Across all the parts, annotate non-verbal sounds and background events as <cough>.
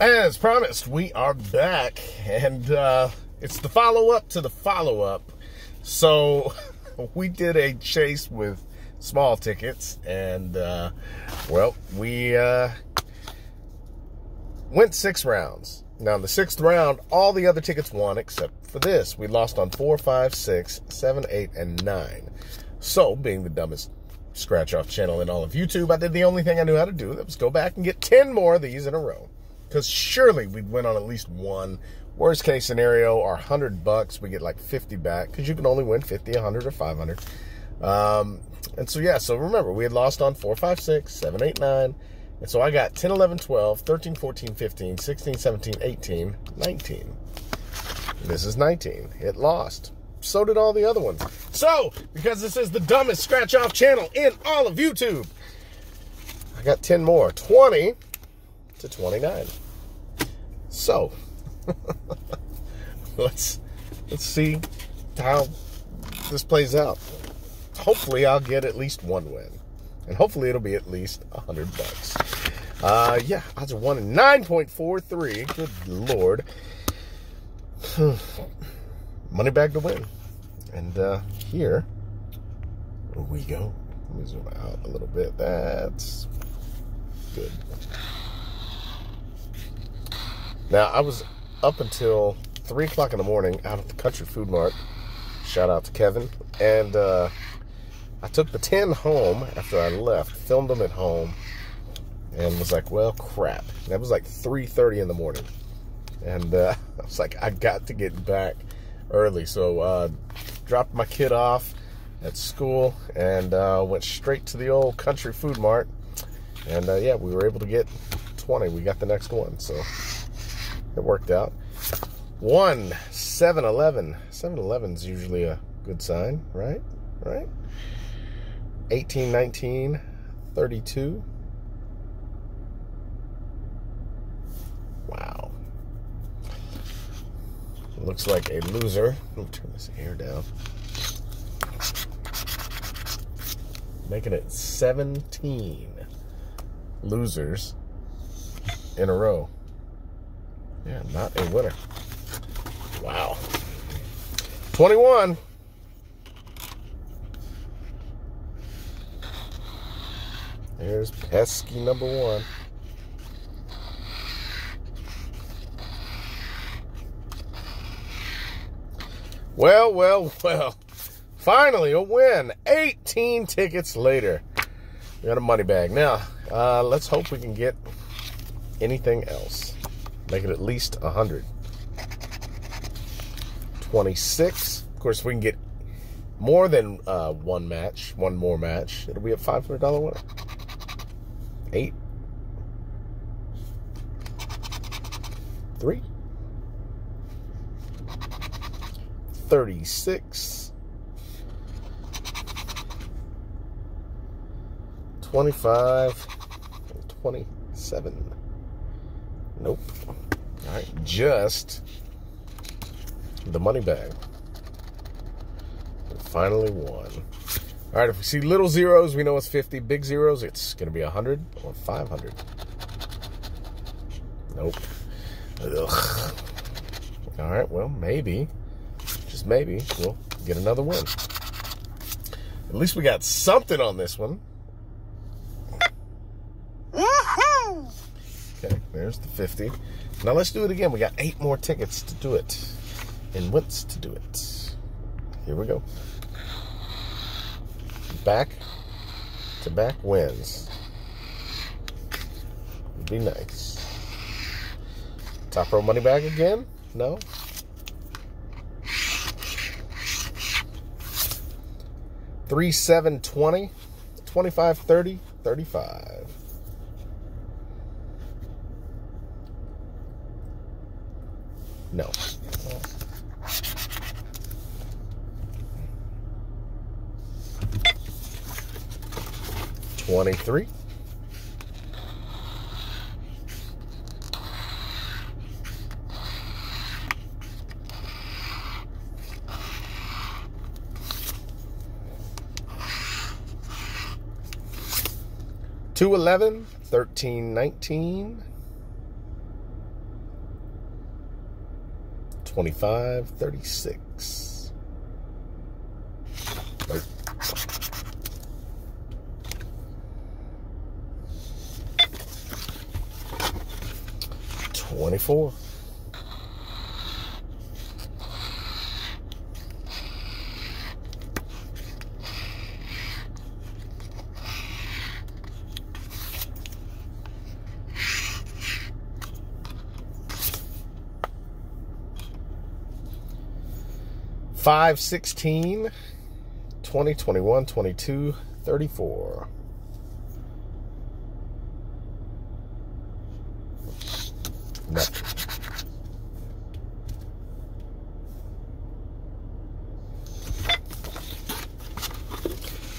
As promised, we are back, and uh, it's the follow up to the follow up. So, <laughs> we did a chase with small tickets, and uh, well, we uh, went six rounds. Now, in the sixth round, all the other tickets won except for this. We lost on four, five, six, seven, eight, and nine. So, being the dumbest scratch off channel in all of YouTube, I did the only thing I knew how to do. That was go back and get 10 more of these in a row. Because surely we'd win on at least one. Worst case scenario, our 100 bucks, we get like 50 back. Because you can only win 50, 100, or 500. Um, and so, yeah, so remember, we had lost on 4, 5, 6, 7, 8, 9. And so I got 10, 11, 12, 13, 14, 15, 16, 17, 18, 19. This is 19. It lost. So did all the other ones. So, because this is the dumbest scratch off channel in all of YouTube, I got 10 more. 20 to 29. So, <laughs> let's let's see how this plays out. Hopefully, I'll get at least one win, and hopefully, it'll be at least a hundred bucks. Uh, yeah, odds are one in nine point four three. Good lord. <sighs> Money bag to win, and uh, here we go. Let me zoom out a little bit. That's good. Now, I was up until 3 o'clock in the morning out at the Country Food Mart. Shout out to Kevin. And uh, I took the 10 home after I left, filmed them at home, and was like, well, crap. That was like 3.30 in the morning. And uh, <laughs> I was like, I got to get back early. So uh, dropped my kid off at school and uh, went straight to the old Country Food Mart. And uh, yeah, we were able to get 20. We got the next one. So it worked out. One, 7 Eleven. 7 Eleven's usually a good sign, right? Right? 18, 19, 32. Wow. Looks like a loser. Let me turn this air down. Making it 17 losers in a row. Yeah, not a winner. Wow. 21. There's pesky number one. Well, well, well. Finally, a win. 18 tickets later. We got a money bag. Now, uh, let's hope we can get anything else. Make it at least 100. 26. Of course, we can get more than uh, one match, one more match. It'll be a $500 winner. Eight. Three. 36. 25. 27. Nope. All right, just the money bag. We finally won. All right, if we see little zeros, we know it's 50. Big zeros, it's going to be 100 or 500. Nope. Ugh. All right, well, maybe, just maybe, we'll get another win. At least we got something on this one. There's the 50. Now let's do it again. We got eight more tickets to do it. And what's to do it. Here we go. Back to back wins. Would be nice. Top row money back again? No? Three, seven, twenty, twenty-five, thirty, thirty-five. No. Twenty-three. Two eleven, thirteen nineteen. 25, 36. Nope. Twenty-four. Five, sixteen, twenty, twenty-one, twenty-two, thirty-four. Nothing.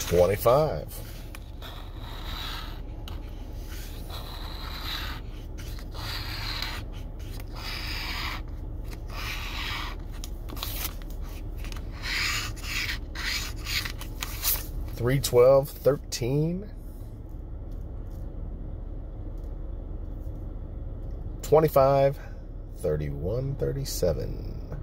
Twenty-five. Three, twelve, thirteen. 25, 31, 37.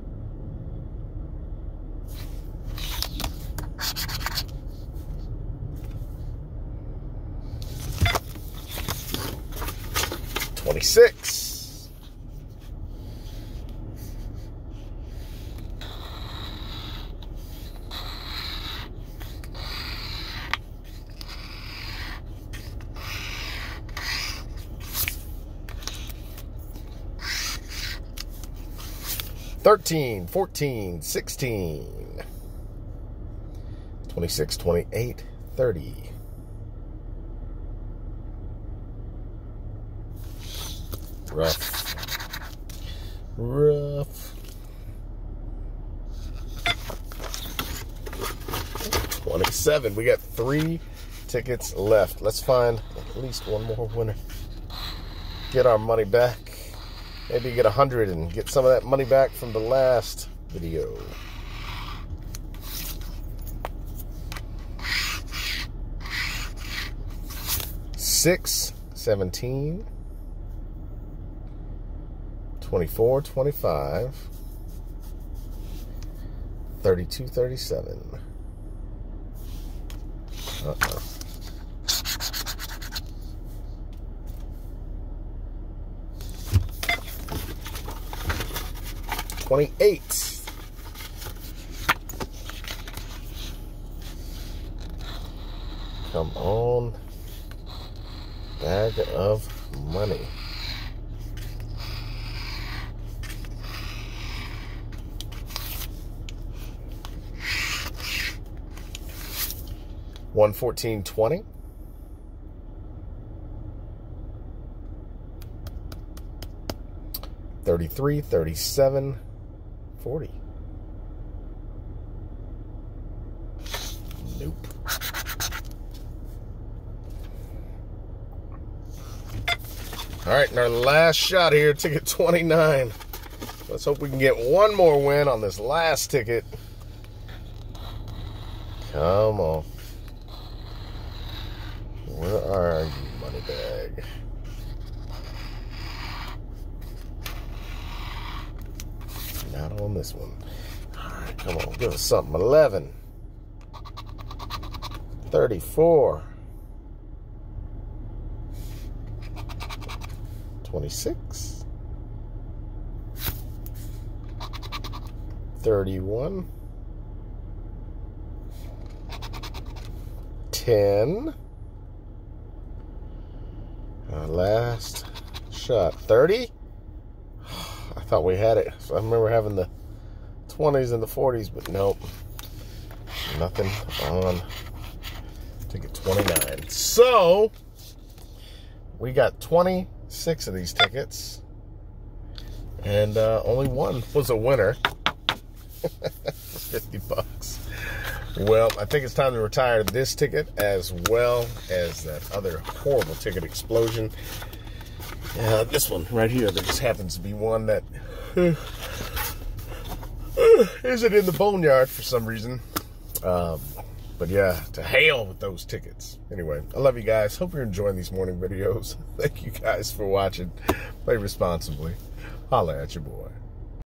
Twenty-six. Thirteen, fourteen, sixteen, twenty-six, twenty-eight, thirty. Rough. Rough. 27. We got three tickets left. Let's find at least one more winner. Get our money back. Maybe get a hundred and get some of that money back from the last video. Six, seventeen. 24, 25, 32, 37. Uh-oh. 28. Come on. Bag of money. One fourteen twenty. Thirty three, thirty seven. 40. Nope. All right, and our last shot here, ticket 29. Let's hope we can get one more win on this last ticket. Come on. Where are you? Not on this one. All right, come on, give us something. 11. 34. 26. 31. 10. Our last shot. 30? Thought we had it. So I remember having the 20s and the 40s, but nope. Nothing on ticket 29. So, we got 26 of these tickets. And uh, only one was a winner. <laughs> 50 bucks. Well, I think it's time to retire this ticket as well as that other horrible ticket explosion. Uh, this one right here, there just happens to be one that uh, isn't in the boneyard for some reason. Um, but yeah, to hell with those tickets. Anyway, I love you guys. Hope you're enjoying these morning <laughs> videos. Thank you guys for watching. Play responsibly. Holla at your boy.